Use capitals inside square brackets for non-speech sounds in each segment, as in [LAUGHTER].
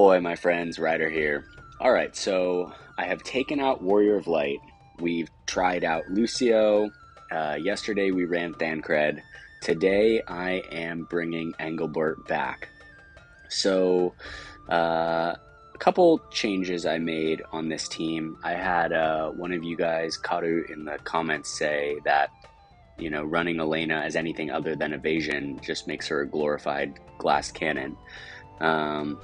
Ahoy, my friends, Ryder here. All right, so I have taken out Warrior of Light. We've tried out Lucio. Uh, yesterday we ran Thancred. Today I am bringing Engelbert back. So, uh, a couple changes I made on this team. I had uh, one of you guys, Karu, in the comments say that you know running Elena as anything other than evasion just makes her a glorified glass cannon. Um,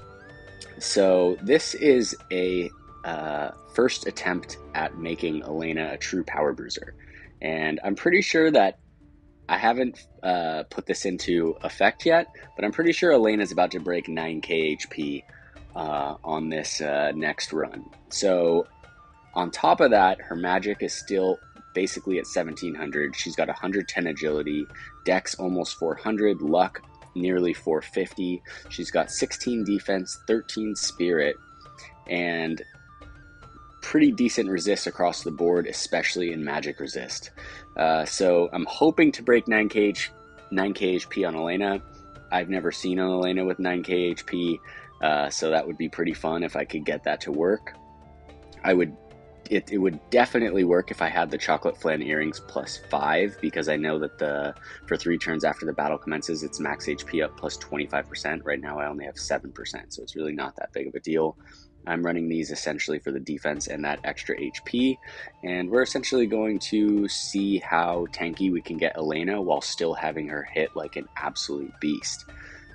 so this is a uh, first attempt at making Elena a true power bruiser, and I'm pretty sure that I haven't uh, put this into effect yet, but I'm pretty sure Elena's about to break 9k HP uh, on this uh, next run. So on top of that, her magic is still basically at 1700. She's got 110 agility, dex almost 400, luck nearly 450. She's got 16 defense, 13 spirit, and pretty decent resist across the board, especially in magic resist. Uh, so I'm hoping to break 9k, 9 khp on Elena. I've never seen an Elena with 9 khp, uh, so that would be pretty fun if I could get that to work. I would it, it would definitely work if I had the chocolate flan earrings plus five because I know that the for three turns after the battle commences, it's max HP up plus 25%. Right now, I only have 7%, so it's really not that big of a deal. I'm running these essentially for the defense and that extra HP, and we're essentially going to see how tanky we can get Elena while still having her hit like an absolute beast.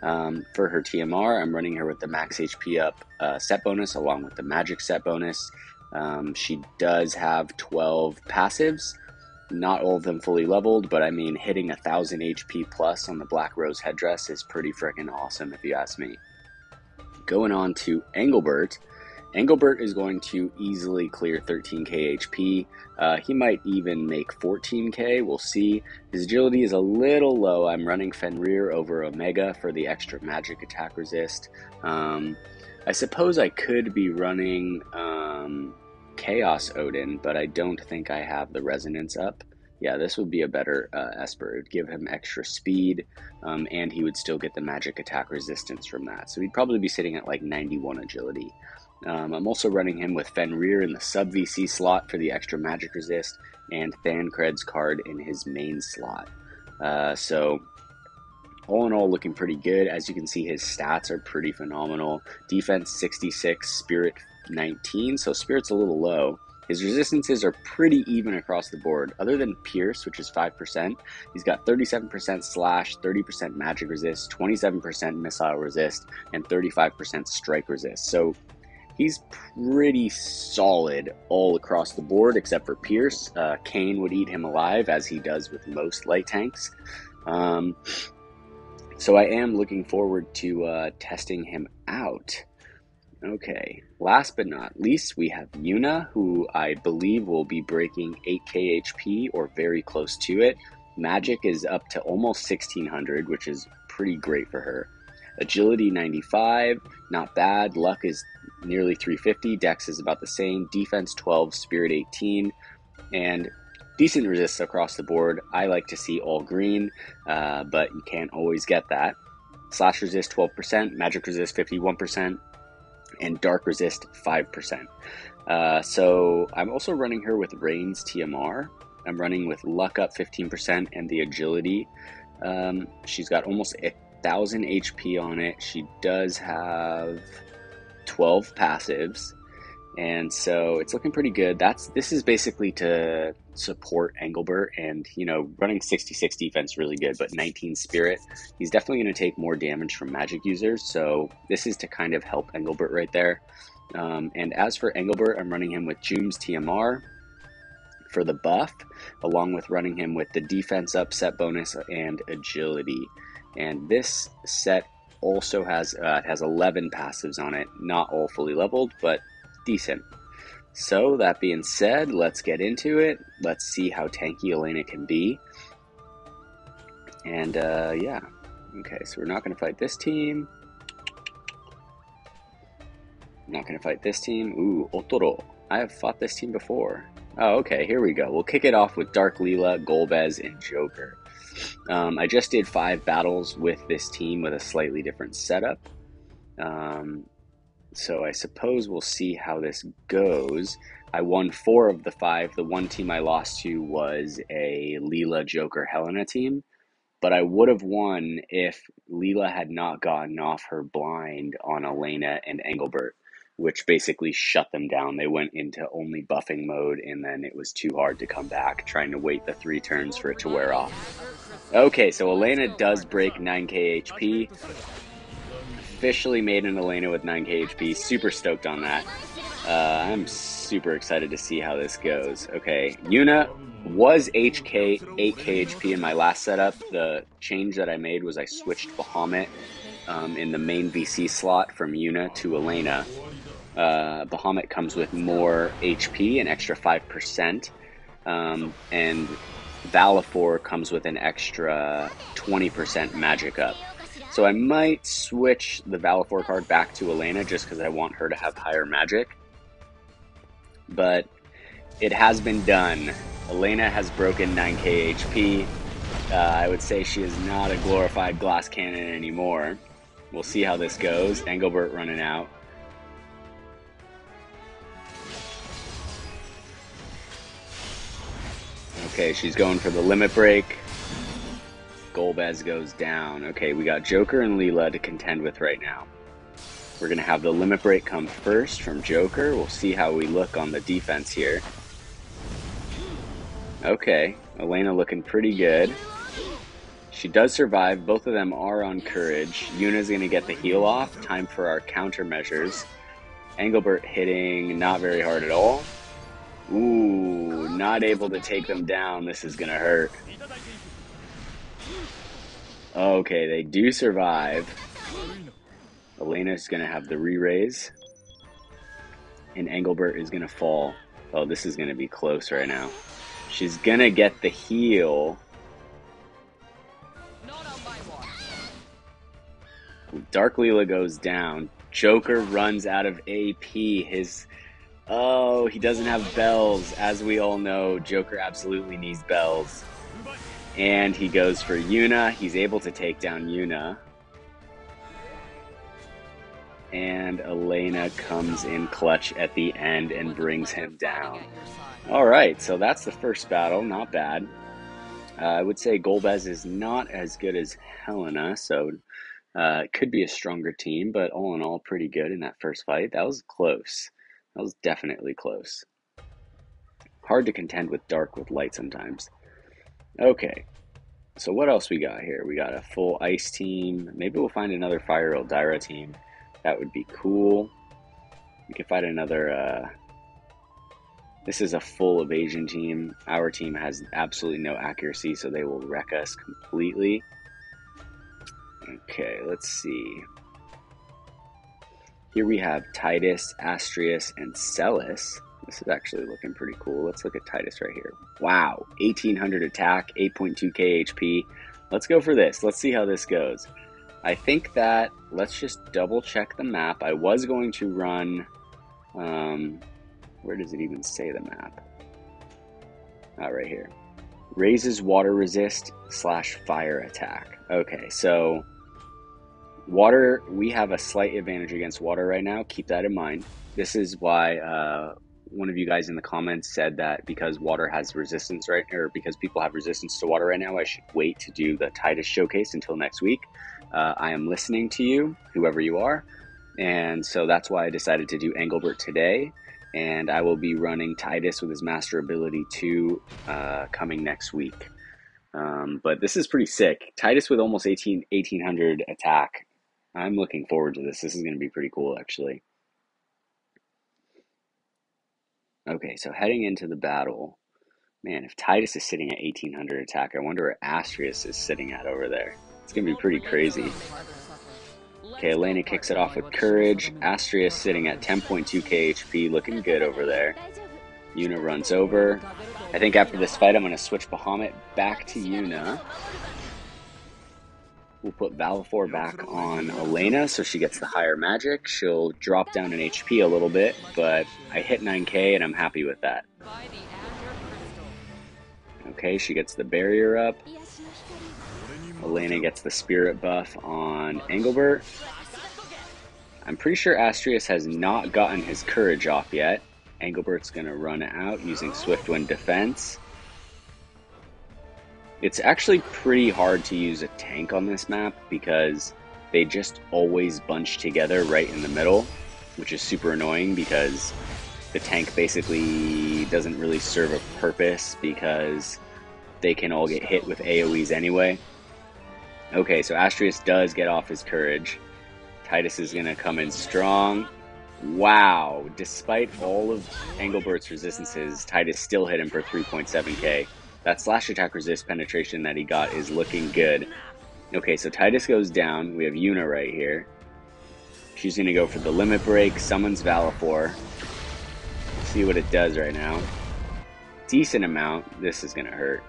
Um, for her TMR, I'm running her with the max HP up uh, set bonus along with the magic set bonus. Um, she does have 12 passives, not all of them fully leveled, but I mean, hitting a 1000 HP plus on the Black Rose headdress is pretty freaking awesome if you ask me. Going on to Engelbert. Engelbert is going to easily clear 13k HP. Uh, he might even make 14k. We'll see. His agility is a little low. I'm running Fenrir over Omega for the extra magic attack resist. Um, I suppose I could be running um, Chaos Odin, but I don't think I have the resonance up. Yeah, this would be a better uh, Esper. It would give him extra speed, um, and he would still get the magic attack resistance from that. So he'd probably be sitting at like 91 agility. Um, I'm also running him with Fenrir in the sub VC slot for the extra magic resist, and Thancred's card in his main slot. Uh, so all in all, looking pretty good. As you can see, his stats are pretty phenomenal. Defense 66, Spirit 19, so Spirit's a little low. His resistances are pretty even across the board. Other than Pierce, which is 5%, he's got 37% slash, 30% magic resist, 27% missile resist, and 35% strike resist. So he's pretty solid all across the board except for Pierce. Uh, Kane would eat him alive, as he does with most light tanks. Um, so I am looking forward to uh, testing him out. Okay, last but not least, we have Yuna, who I believe will be breaking 8k HP or very close to it. Magic is up to almost 1600, which is pretty great for her. Agility 95, not bad. Luck is nearly 350. Dex is about the same. Defense 12, Spirit 18, and decent resists across the board. I like to see all green, uh, but you can't always get that. Slash resist 12%, magic resist 51%, and Dark Resist 5%. Uh, so I'm also running her with Rain's TMR. I'm running with Luck up 15% and the Agility. Um, she's got almost a thousand HP on it. She does have 12 passives and so it's looking pretty good. That's this is basically to support Engelbert, and you know, running 66 defense really good, but 19 spirit, he's definitely going to take more damage from magic users. So this is to kind of help Engelbert right there. Um, and as for Engelbert, I'm running him with Jume's TMR for the buff, along with running him with the defense upset bonus and agility. And this set also has uh, has 11 passives on it, not all fully leveled, but decent. So, that being said, let's get into it. Let's see how tanky Elena can be. And, uh, yeah. Okay, so we're not going to fight this team. Not going to fight this team. Ooh, Otoro. I have fought this team before. Oh, okay, here we go. We'll kick it off with Dark Leela, Golbez, and Joker. Um, I just did five battles with this team with a slightly different setup. Um, So I suppose we'll see how this goes. I won four of the five. The one team I lost to was a Leela Joker Helena team, but I would have won if Leela had not gotten off her blind on Elena and Engelbert, which basically shut them down. They went into only buffing mode, and then it was too hard to come back, trying to wait the three turns for it to wear off. Okay, so Elena does break 9k HP officially made an Elena with 9k HP. Super stoked on that. Uh, I'm super excited to see how this goes. Okay, Yuna was HK 8k HP in my last setup. The change that I made was I switched Bahamut um, in the main VC slot from Yuna to Elena. Uh, Bahamut comes with more HP, an extra 5%, um, and Valefor comes with an extra 20% magic up. So I might switch the Valefor card back to Elena just because I want her to have higher magic. But it has been done. Elena has broken 9k HP. Uh, I would say she is not a glorified glass cannon anymore. We'll see how this goes. Engelbert running out. Okay, she's going for the limit break. Golbez goes down. Okay, we got Joker and Leela to contend with right now. We're going to have the limit break come first from Joker. We'll see how we look on the defense here. Okay, Elena looking pretty good. She does survive. Both of them are on courage. Yuna's going to get the heal off. Time for our countermeasures. Engelbert hitting not very hard at all. Ooh, not able to take them down. This is going to hurt. Okay, they do survive. Elena's to have the re-raise. And Engelbert is to fall. Oh, this is to be close right now. She's to get the heal. Dark Leela goes down. Joker runs out of AP. His Oh, he doesn't have bells. As we all know, Joker absolutely needs bells. And he goes for Yuna. He's able to take down Yuna. And Elena comes in clutch at the end and brings him down. All right, so that's the first battle. Not bad. Uh, I would say Golbez is not as good as Helena, so uh, it could be a stronger team, but all in all, pretty good in that first fight. That was close. That was definitely close. Hard to contend with dark with light sometimes. Okay. So what else we got here? We got a full ice team. Maybe we'll find another fire Eldyra team. That would be cool. We could find another uh, this is a full evasion team. Our team has absolutely no accuracy, so they will wreck us completely. Okay, let's see. Here we have Titus, Astrius, and Celes. This is actually looking pretty cool. Let's look at Titus right here. Wow, 1800 attack, 8.2k HP. Let's go for this. Let's see how this goes. I think that, let's just double check the map. I was going to run, um, where does it even say the map? Ah, right here. Raises water resist slash fire attack. Okay, so water, we have a slight advantage against water right now. Keep that in mind. This is why uh, one of you guys in the comments said that because water has resistance right or because people have resistance to water right now, I should wait to do the Titus showcase until next week. Uh, I am listening to you, whoever you are, and so that's why I decided to do Engelbert today. And I will be running Titus with his Master Ability 2 uh, coming next week. Um, but this is pretty sick. Titus with almost 18, 1800 attack. I'm looking forward to this. This is going to be pretty cool, actually. Okay, so heading into the battle, man, if Titus is sitting at 1800 attack, I wonder where Astrius is sitting at over there. It's gonna be pretty crazy. Okay, Elena kicks it off with Courage. Astrius sitting at 10.2k HP, looking good over there. Yuna runs over. I think after this fight, I'm going to switch Bahamut back to Yuna. We'll put Valefor back on Elena so she gets the higher magic. She'll drop down in HP a little bit, but I hit 9k and I'm happy with that. Okay, she gets the barrier up. Elena gets the spirit buff on Engelbert. I'm pretty sure Astrius has not gotten his courage off yet. Engelbert's going to run out using Swiftwind Defense. It's actually pretty hard to use a tank on this map because they just always bunch together right in the middle, which is super annoying because the tank basically doesn't really serve a purpose because they can all get hit with AoEs anyway. Okay, so Astrius does get off his courage. Titus is going to come in strong. Wow, despite all of Engelbert's resistances, Titus still hit him for 3.7k. That slash attack resist penetration that he got is looking good. Okay, so Titus goes down. We have Yuna right here. She's going to go for the limit break, summons Valefor. See what it does right now. Decent amount. This is going to hurt.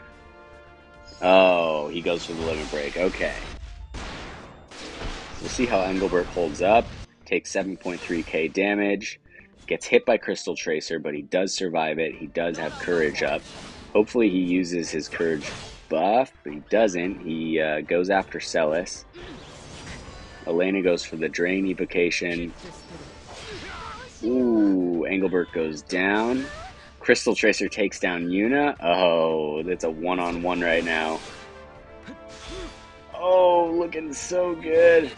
Oh, he goes for the limit break. Okay. We'll see how Engelbert holds up takes 7.3k damage, gets hit by Crystal Tracer, but he does survive it. He does have courage up. Hopefully, he uses his courage buff, but he doesn't. He uh, goes after Celes. Elena goes for the Drain evocation. Ooh, Engelbert goes down. Crystal Tracer takes down Yuna. Oh, that's a one on one right now. Oh, looking so good.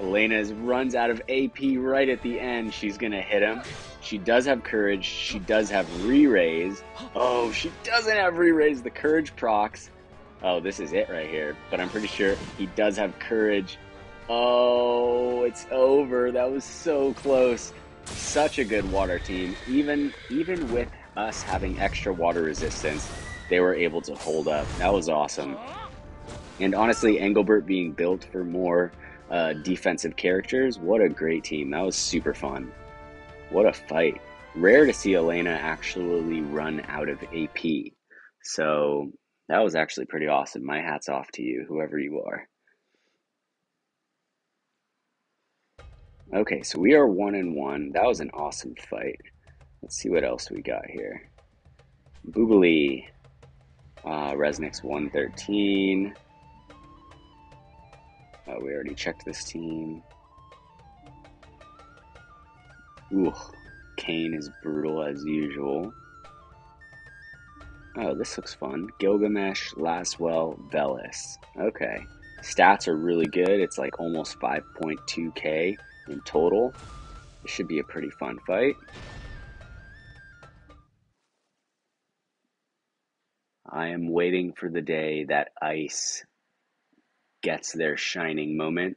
Elena runs out of AP right at the end. She's going to hit him. She does have courage. She does have re-raise. Oh, she doesn't have re-raise. The courage procs. Oh, this is it right here. But I'm pretty sure he does have courage. Oh, it's over. That was so close. Such a good water team. Even even with us having extra water resistance, they were able to hold up. That was awesome. And honestly, Engelbert being built for more uh, defensive characters. What a great team. That was super fun. What a fight. Rare to see Elena actually run out of AP. So that was actually pretty awesome. My hat's off to you, whoever you are. Okay, so we are one and one. That was an awesome fight. Let's see what else we got here. Boogly, uh, Resnix 113. Oh, we already checked this team. Ooh, Kane is brutal as usual. Oh, this looks fun. Gilgamesh, Laswell, Velis. Okay. Stats are really good. It's like almost 5.2k in total. It should be a pretty fun fight. I am waiting for the day that Ice gets their shining moment.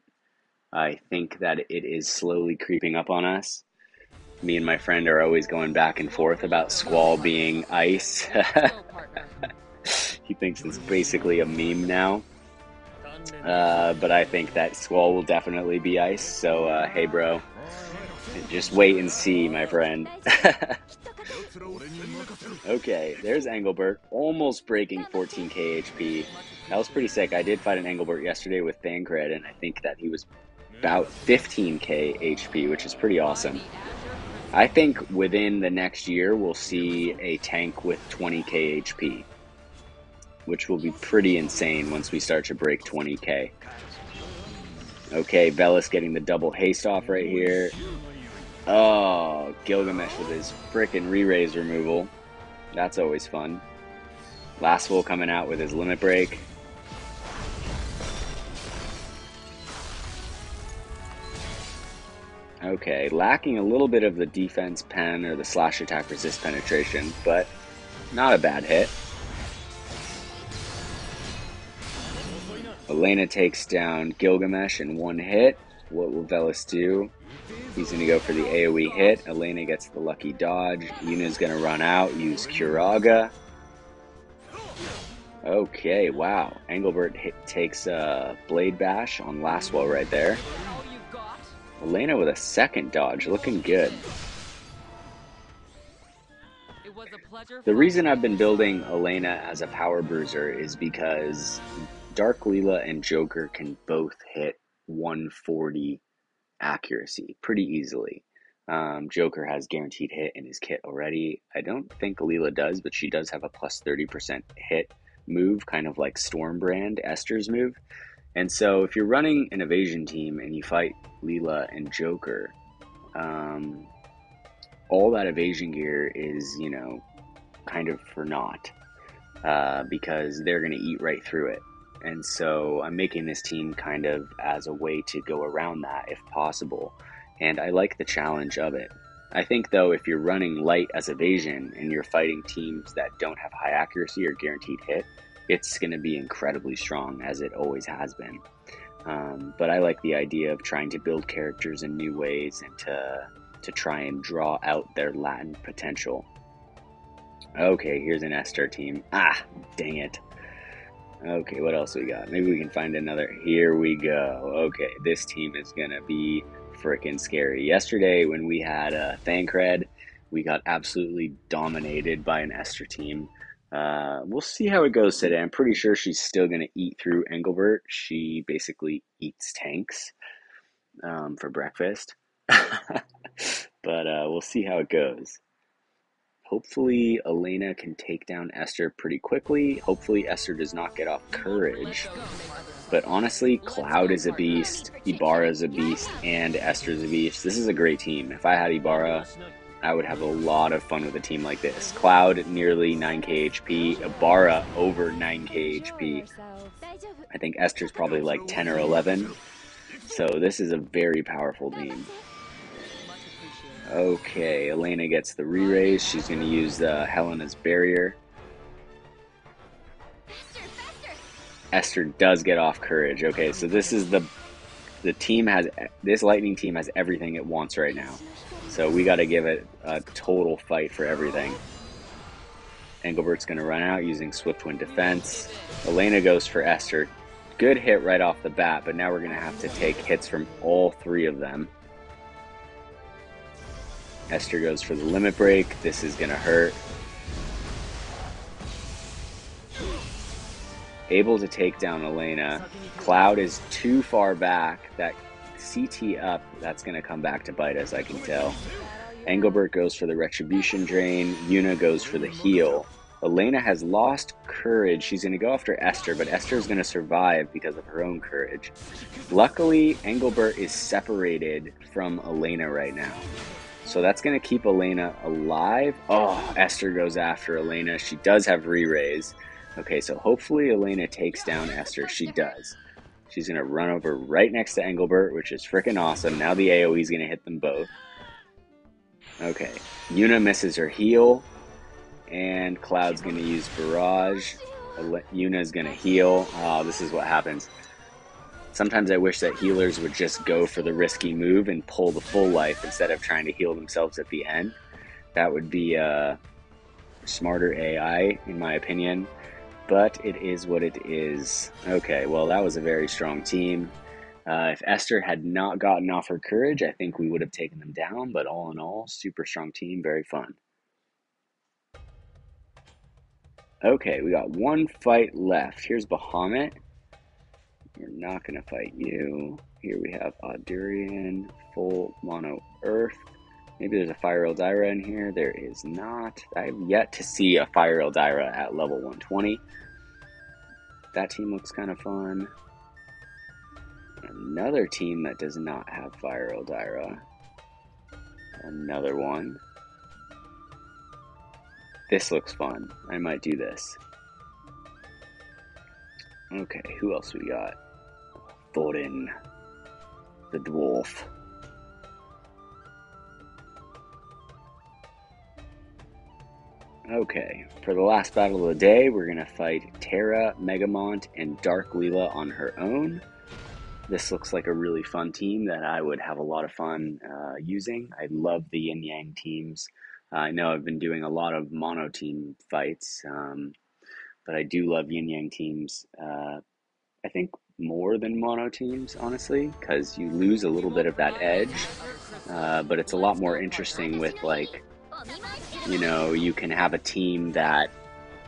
I think that it is slowly creeping up on us. Me and my friend are always going back and forth about Squall being ice. [LAUGHS] he thinks it's basically a meme now. Uh, but I think that Squall will definitely be ice. So, uh, hey, bro, just wait and see, my friend. [LAUGHS] okay, there's Engelbert, almost breaking 14k HP. That was pretty sick. I did fight an Engelbert yesterday with Thancred, and I think that he was about 15k HP, which is pretty awesome. I think within the next year, we'll see a tank with 20k HP, which will be pretty insane once we start to break 20k. Okay, Velis getting the double haste off right here. Oh, Gilgamesh with his frickin' re-raise removal. That's always fun. Laswell coming out with his limit break. Okay, lacking a little bit of the defense pen or the slash attack resist penetration, but not a bad hit. Elena takes down Gilgamesh in one hit. What will Velis do? He's going to go for the AoE hit. Elena gets the lucky dodge. Yuna's going to run out, use Curaga. Okay, wow. Engelbert hit, takes a Blade Bash on Laswell right there. Elena with a second dodge, looking good. The reason I've been building Elena as a power bruiser is because Dark Leela and Joker can both hit 140 accuracy pretty easily. Um, Joker has guaranteed hit in his kit already. I don't think Leela does, but she does have a plus 30% hit move, kind of like Stormbrand, Esther's move. And so if you're running an evasion team and you fight Leela and Joker, um, all that evasion gear is, you know, kind of for naught uh, because they're going to eat right through it. And so I'm making this team kind of as a way to go around that if possible. And I like the challenge of it. I think, though, if you're running light as evasion and you're fighting teams that don't have high accuracy or guaranteed hit, it's going to be incredibly strong, as it always has been. Um, but I like the idea of trying to build characters in new ways and to to try and draw out their latent potential. Okay, here's an Esther team. Ah, dang it. Okay, what else we got? Maybe we can find another. Here we go. Okay, this team is gonna be freaking scary. Yesterday, when we had a uh, Thancred, we got absolutely dominated by an Esther team. Uh, we'll see how it goes today. I'm pretty sure she's still going to eat through Engelbert. She basically eats tanks um, for breakfast. [LAUGHS] but uh, we'll see how it goes. Hopefully, Elena can take down Esther pretty quickly. Hopefully, Esther does not get off courage. But honestly, Cloud is a beast, Ibarra is a beast, and Esther is a beast. This is a great team. If I had Ibarra, I would have a lot of fun with a team like this. Cloud nearly 9k HP, Ibarra over 9k HP. I think Esther's probably like 10 or 11. So this is a very powerful team. Okay, Elena gets the re-raise. She's going to use uh, Helena's barrier. Esther does get off courage. Okay, so this is the the team has this lightning team has everything it wants right now. So we got to give it a total fight for everything. Engelbert's going to run out using Swift Wind Defense. Elena goes for Esther. Good hit right off the bat, but now we're going to have to take hits from all three of them. Esther goes for the limit break. This is going to hurt. Able to take down Elena. Cloud is too far back. That CT up, that's going to come back to bite us, I can tell. Engelbert goes for the Retribution Drain. Yuna goes for the heal. Elena has lost courage. She's going to go after Esther, but Esther is going to survive because of her own courage. Luckily, Engelbert is separated from Elena right now. So that's going to keep Elena alive. Oh, Esther goes after Elena. She does have re-raise. Okay, so hopefully Elena takes down Esther. She does. She's going to run over right next to Engelbert, which is freaking awesome. Now the AoE is going to hit them both. Okay, Yuna misses her heal, and Cloud's going to use Barrage. Yuna is going to heal. Oh, this is what happens. Sometimes I wish that healers would just go for the risky move and pull the full life instead of trying to heal themselves at the end. That would be a smarter AI, in my opinion. But it is what it is. Okay, well, that was a very strong team. Uh, if Esther had not gotten off her courage, I think we would have taken them down. But all in all, super strong team, very fun. Okay, we got one fight left. Here's Bahamut. We're not going to fight you. Here we have Audurian, full mono earth. Maybe there's a Fire Eldyra in here. There is not. I have yet to see a Fire Eldyra at level 120. That team looks kind of fun. Another team that does not have Fire Eldyra. Another one. This looks fun. I might do this. Okay, who else we got? Thorin, the dwarf. Okay, for the last battle of the day, we're going to fight Terra, Megamont, and Dark Leela on her own. This looks like a really fun team that I would have a lot of fun uh, using. I love the Yin Yang teams. Uh, I know I've been doing a lot of mono team fights, um, but I do love Yin Yang teams. Uh, I think more than mono teams, honestly, because you lose a little bit of that edge. Uh, but it's a lot more interesting with, like, you know, you can have a team that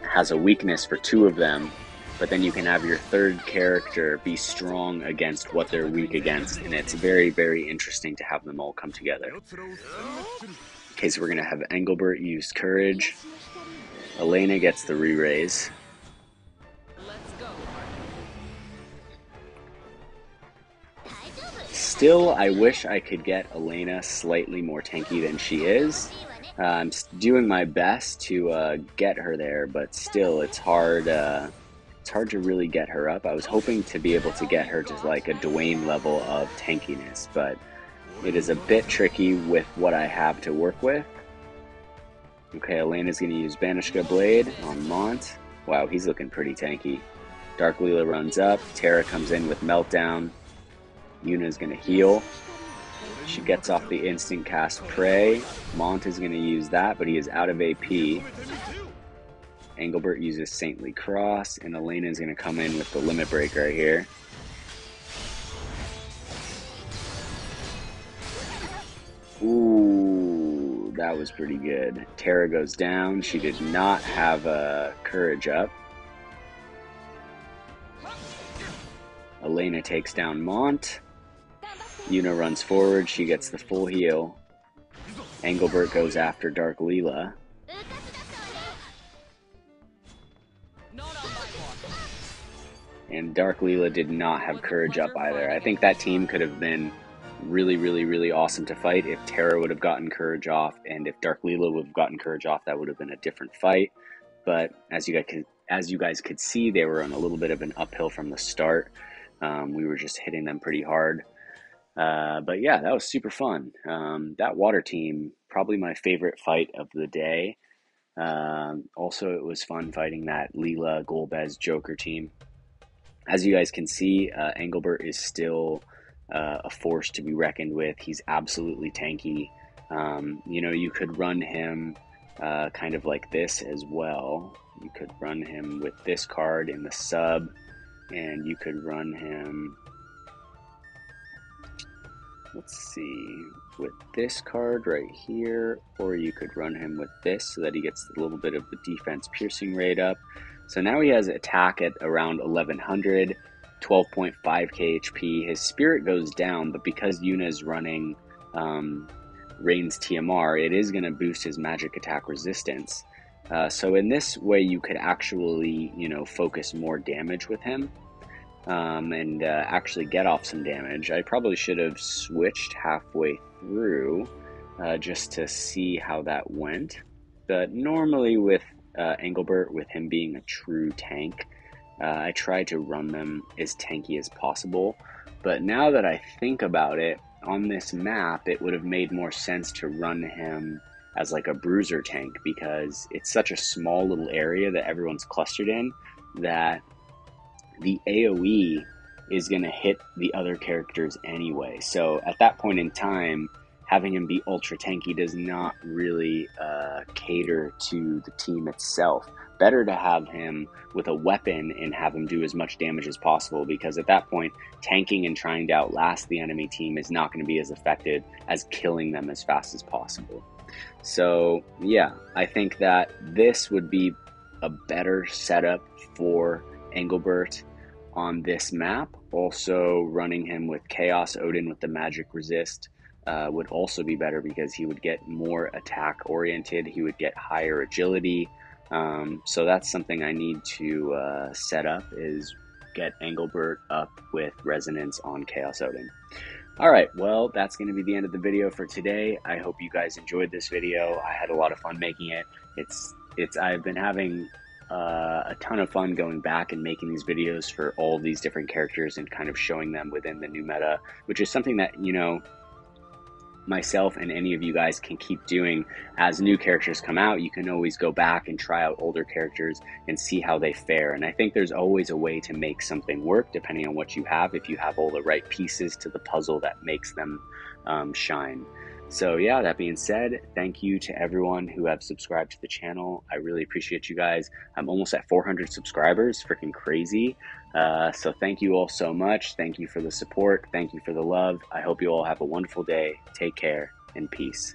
has a weakness for two of them, but then you can have your third character be strong against what they're weak against. And it's very, very interesting to have them all come together. Okay, so we're to have Engelbert use Courage. Elena gets the re raise. still, I wish I could get Elena slightly more tanky than she is. Uh, I'm doing my best to uh, get her there, but still, it's hard. Uh, it's hard to really get her up. I was hoping to be able to get her to like a Dwayne level of tankiness, but it is a bit tricky with what I have to work with. Okay, Elena's going to use Banishka Blade on Mont. Wow, he's looking pretty tanky. Dark Leela runs up. Terra comes in with Meltdown. Yuna's going to heal. She gets off the instant cast Prey. Mont is going to use that, but he is out of AP. Engelbert uses Saintly Cross, and Elena is going to come in with the Limit Break right here. Ooh, that was pretty good. Terra goes down. She did not have a courage up. Elena takes down Mont. Yuna runs forward. She gets the full heal. Engelbert goes after Dark Leela. And Dark Leela did not have courage up either. I think that team could have been really, really, really awesome to fight. If Terra would have gotten Courage off, and if Dark Leela would have gotten Courage off, that would have been a different fight. But as you guys could, as you guys could see, they were on a little bit of an uphill from the start. Um, we were just hitting them pretty hard. Uh, but yeah, that was super fun. Um, that water team, probably my favorite fight of the day. Um, also, it was fun fighting that Leela Golbez Joker team. As you guys can see, uh, Engelbert is still uh, a force to be reckoned with. He's absolutely tanky. Um, you know, you could run him uh, kind of like this as well. You could run him with this card in the sub, and you could run him. Let's see, with this card right here, or you could run him with this so that he gets a little bit of the defense piercing rate up. So now he has attack at around 1100 12.5 KHP. His spirit goes down, but because Yuna is running um, Rain's TMR, it is going to boost his magic attack resistance. Uh, so in this way, you could actually, you know, focus more damage with him um, and uh, actually get off some damage. I probably should have switched halfway through uh, just to see how that went. But normally with uh, Engelbert, with him being a true tank, uh, I try to run them as tanky as possible, but now that I think about it, on this map, it would have made more sense to run him as like a bruiser tank because it's such a small little area that everyone's clustered in that the AoE is going to hit the other characters anyway. So at that point in time, having him be ultra tanky does not really uh, cater to the team itself better to have him with a weapon and have him do as much damage as possible because at that point, tanking and trying to outlast the enemy team is not going to be as effective as killing them as fast as possible. So, yeah, I think that this would be a better setup for Engelbert on this map. Also, running him with Chaos Odin with the magic resist. Uh, would also be better because he would get more attack oriented. He would get higher agility. Um, so that's something I need to uh, set up is get Engelbert up with resonance on Chaos Odin. All right, well, that's going to be the end of the video for today. I hope you guys enjoyed this video. I had a lot of fun making it. It's it's I've been having uh, a ton of fun going back and making these videos for all these different characters and kind of showing them within the new meta, which is something that you know myself and any of you guys can keep doing as new characters come out. You can always go back and try out older characters and see how they fare. And I think there's always a way to make something work depending on what you have, if you have all the right pieces to the puzzle that makes them um, shine. So, yeah, that being said, thank you to everyone who have subscribed to the channel. I really appreciate you guys. I'm almost at 400 subscribers, freaking crazy. Uh, so, thank you all so much. Thank you for the support. Thank you for the love. I hope you all have a wonderful day. Take care and peace.